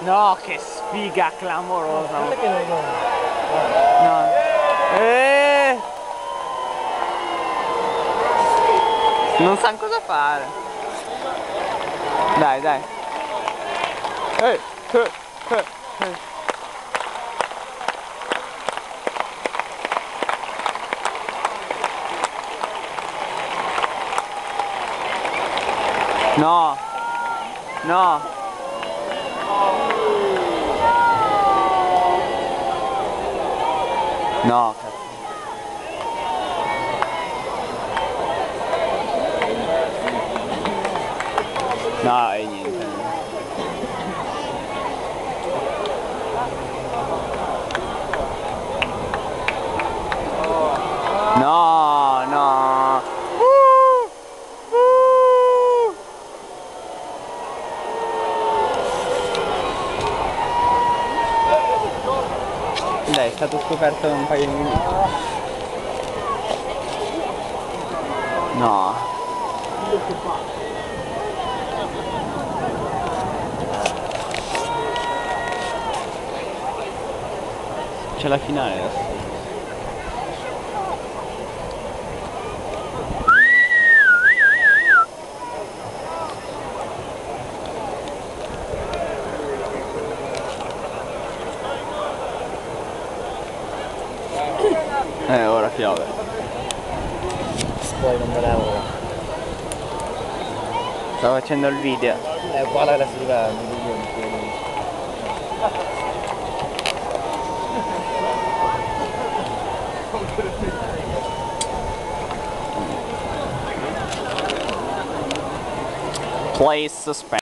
No, che sfiga clamorosa. Non No. Eh. Non sanno cosa fare. Dai, dai. Eh, eh, eh, eh. No. No. No, cazzo. No, e niente. Dai, è stato scoperto un paio di minuti. No. C'è la finale adesso. Eh, ora piove. Poi non me ne ora. Sto facendo il video. È uguale alla sigla milioni. Play suspense.